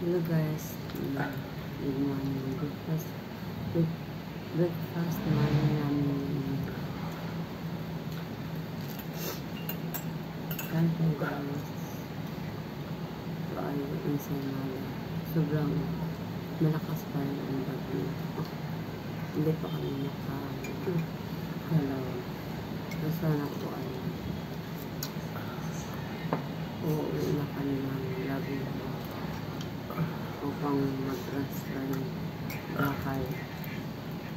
Hello guys, good morning. Breakfast, break, breakfast morning namin. Kanto guys. Ay ensaymada. Sobrang malakas pa rin ang bagyo. Hindi pa kami naka hello. Basta na po ay uuwi na kami ng lagi upang mag-transfer ng bahay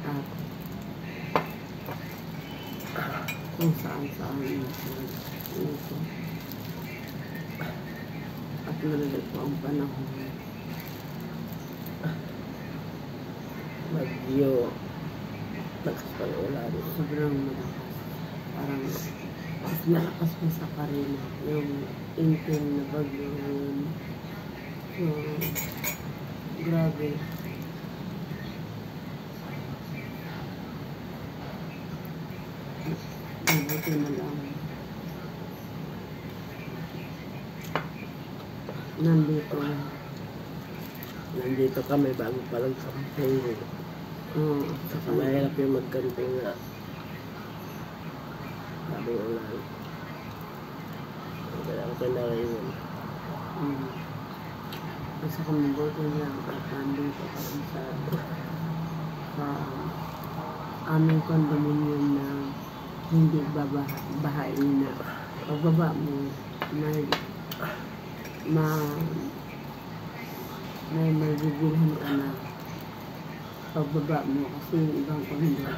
at kung saan saan ito at malalit po ang panahon Bagyo. Lakas pa ng ulan. sobrang malakas parang mas malakas pa sa Karina yung intel na bagyo yun so grabe mabuti na lang nandito Nandito kami bago pa lang camping. uh, Saka mahirap yung mag-camping nga. Sabi ulan. Kailangan ko na ngayon. Mm. Kasi kung mabuti lang at nandito kami sa sa aming condominium na hindi babaha, bahain na pagbaba mo may ma may mabibilhan ka na pagbaba mo. Kasi yung ibang condo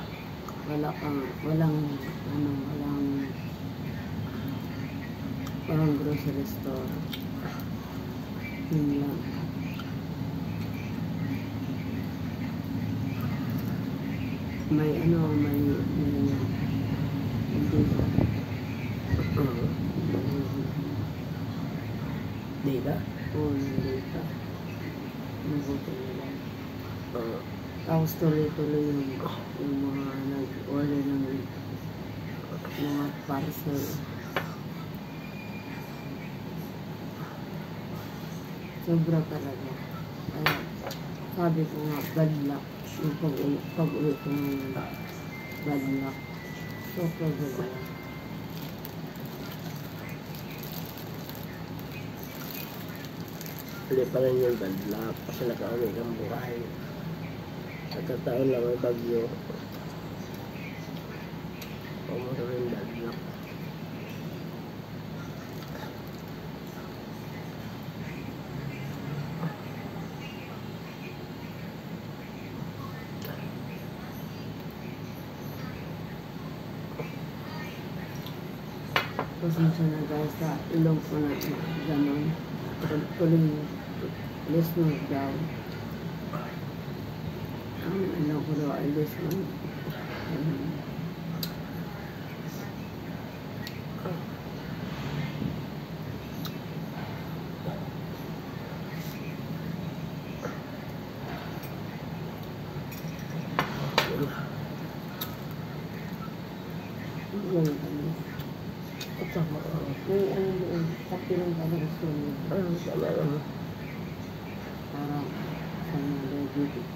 wala kang walang ano walang walang grocery store. Yun lang may ano may may hindi ba Uh, Di ba? Oo, nandito. Mabuti nila. Uh, Tapos tuloy-tuloy yung, yung mga nag-order ng mga parcel. Sobra talaga. Kaya sabi ko nga, bad luck. Yung pag-uwi, pag-uwi ko ngayon, bad luck. Sobra bad luck. Hindi pa rin yung bad luck kasi nakauwi kang buhay. Nagkataon lang may bagyo. Pumuro rin bad luck. Pasensya na guys sa ilong ko na gano'n. Tuloy listener daw. Ang ilong ko daw ay listener. Ganun. Ganun kami. Ito mo. May ano doon, kape lang talaga sunod. Ano sana lang. Parang sa mga diabetic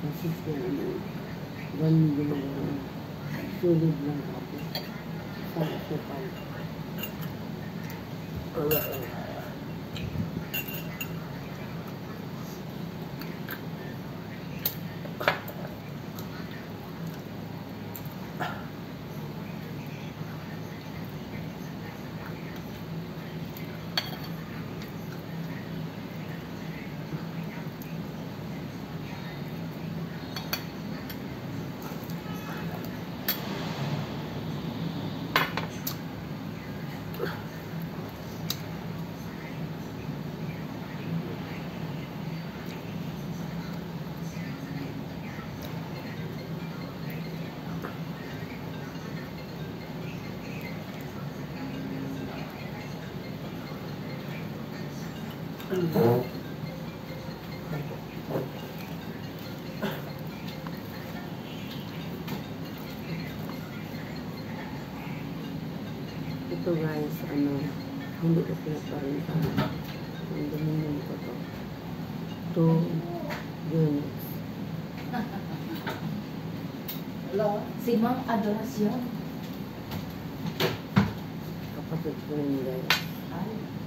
Ito guys, ano, hindi ko pinaparintan. Ang dominion ko to. two units. Si Mang Adoracion. Kapatid ko rin guys. Ay.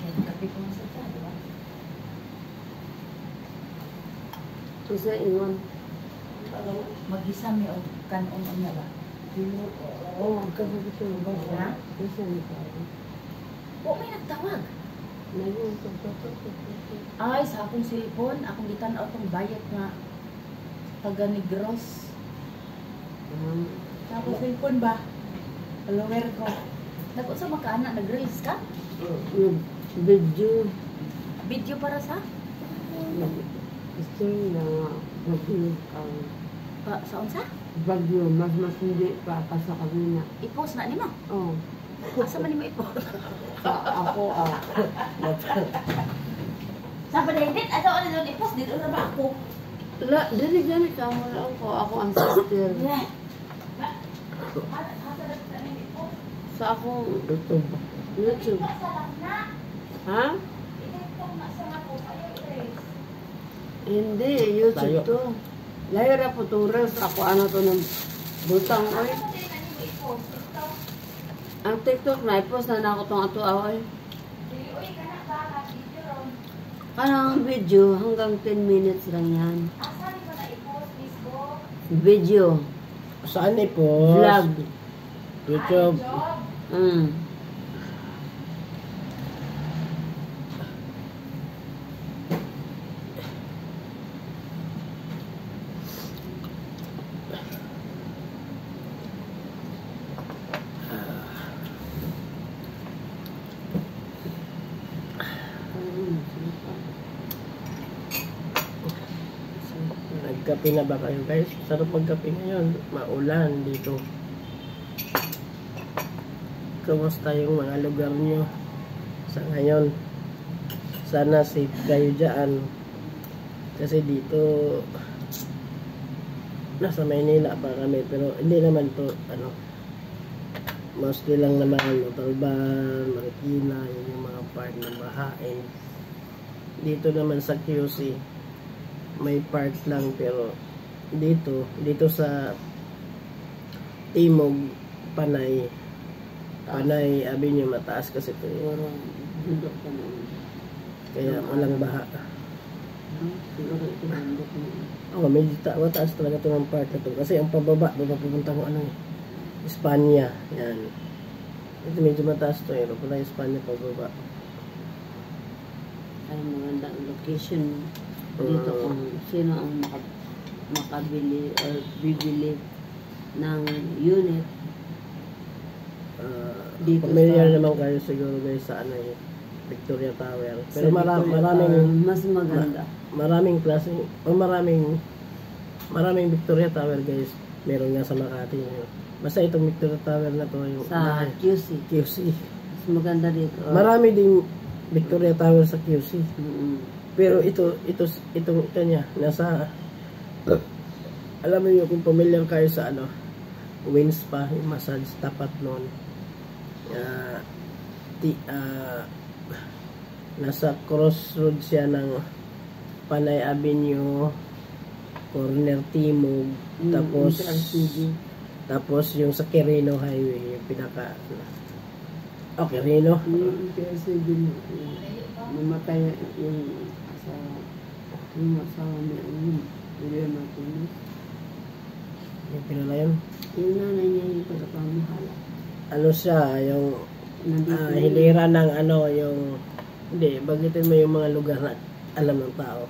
Kape ko nga sa tiyan, di ba? Isa ingon. Mag-isa mi o kanon niya ba? Oo, oh, kapatid ko ba? Ha? Isa ni Kari. O may nagtawag. Ay, sa akong cellphone, akong gitan-aw tong bayat nga taga Negros. Um, Sa akong cellphone ba? Follower ko. Nag sa makaana, nag-raise ka? yung video. Video para sa? Gusto na bagyo ang Pa, sa unsa? bagyo. Mas mas hindi pa pa sa kabina. I-post na nimo. Oh. Asa man nimo i-post? Sa ako ah. Sa ba David? Asa ano doon i-post dito na ba ako? La, dili gani ka mo lang ko. Ako ang sister. Yeah. Sa akong YouTube. YouTube. Ha? Hindi, YouTube Tayo. to. Lahira po reels. Ako ano to ng butang oy. Ang TikTok na i-post na na ako itong ato away. Kanang video hanggang 10 minutes lang yan. Video. Saan ni po? Vlog. YouTube. Mm. Nagkape na ba kayo guys? Sarap magkape ngayon. Maulan dito. Kamusta yung mga lugar nyo sa ngayon? Sana safe kayo dyan. Kasi dito nasa Maynila pa kami pero hindi naman to ano mostly lang naman Montalban, Marikina, yun yung mga part ng bahain. Dito naman sa QC may part lang pero dito dito sa Timog Panay. Panay Avenue mataas kasi ito eh. Kaya walang baha. Ito oh medyo ta mataas talaga ito ng part na to. Kasi ang pababa doon papunta ko ano eh. Espanya yan. Ito medyo mataas to eh. Pala Espanya pababa. Ay, magandang location dito Mm. kung sino ang maka- makabili or bibili ng unit. Ah, Dito familiar sa- naman kayo siguro guys sa ano eh Victoria Tower pero mara- Victoria maraming Tower, mas maganda. maraming klase o maraming maraming Victoria Tower guys meron nga sa Makati ngayon basta itong Victoria Tower na to yung sa unahan, QC. QC Mas maganda dito. marami ding Victoria Tower sa QC Mm-mm. Pero ito ito itong ito niya nasa alam niyo kung familiar kayo sa ano Wins pa yung massage tapat noon Ah, ti, ah, nasa crossroad siya ng Panay Avenue corner Timog Mm, tapos tapos yung sa Quirino Highway yung pinaka oh Quirino? Yung namatay yung asawa. Yung asawa niya, yung William Martinez. yung pinala yun Yung nanay niya yung pagkapamahala. ano siya yung Ah, yun. hilira ng ano yung hindi bagitin mo yung mga lugar na alam ng tao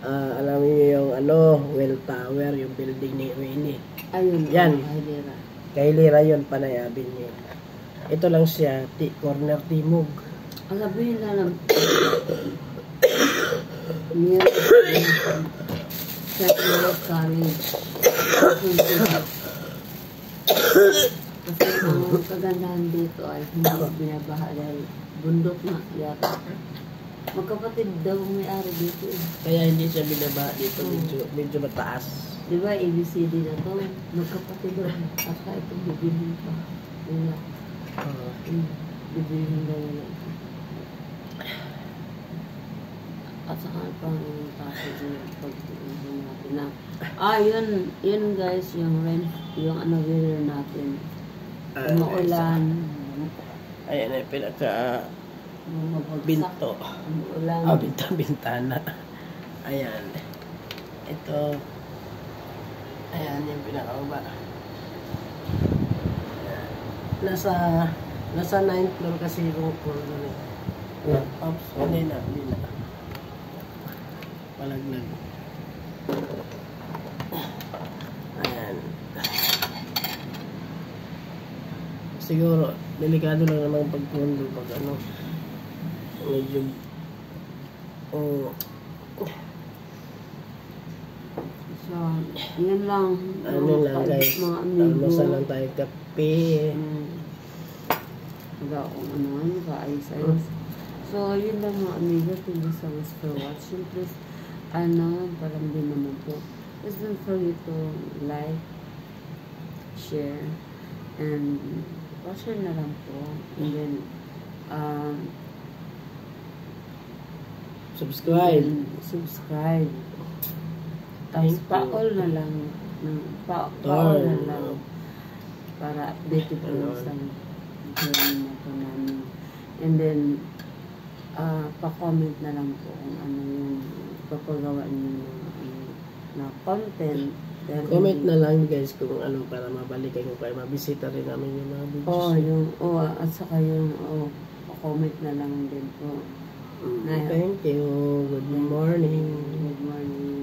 Ah, alam niyo yung ano well tower yung building ni Winnie Ayun, Yan. oh, Hilera. kay Hilira yun panayabin niyo ito lang siya corner timog Yun alam. Meron. Set your courage. Kasi ang kagandahan dito ay hindi binabaha dahil bundok nga yata. Magkapatid daw may-ari dito eh. Kaya hindi siya binaba dito, Mm. medyo, medyo mataas. Di ba ABCD na to? Magkapatid daw. At saka ito bibilhin pa. Wala. Oo. Mm, bibilhin daw nila ito. At saka pang tapos yung pag-ibig natin na ah yun yun guys yung rent yung ano weather natin Ah, umuulan Ayan ay pinaka mabagsak binto. umuulan Ah, binto, bintana. Ayan. Ito. Ayan yung pinakauba. Nasa nasa 9th floor kasi yung floor na rin. Oops, hindi na, hindi na. Palaglag. Ayan. Siguro, delikado lang naman pagkundo pag ano, medyo, oh, so yun lang ano lang guys, almusal lang tayo kape. Mm. Wala akong ano, ano ka, ayos-ayos. So, yun lang mga amigo. Thank you so much for watching. Please, ano, parang din naman po. Please don't forget to like, share, and share na lang po. And then, um, Subscribe. and subscribe. Tapos, pa-all na lang. ng- Pa, pa-all na lang para updated po sa journey na po namin. And then, ah pa-comment na lang po kung ano yung pagpagawa niyo na content. Then, Comment na lang guys kung ano para mabalik kayo para mabisita rin namin yung mga videos. Oh, yung, oh, at saka yung, oh, comment na lang din po. Mm, thank you. Good morning. Good morning.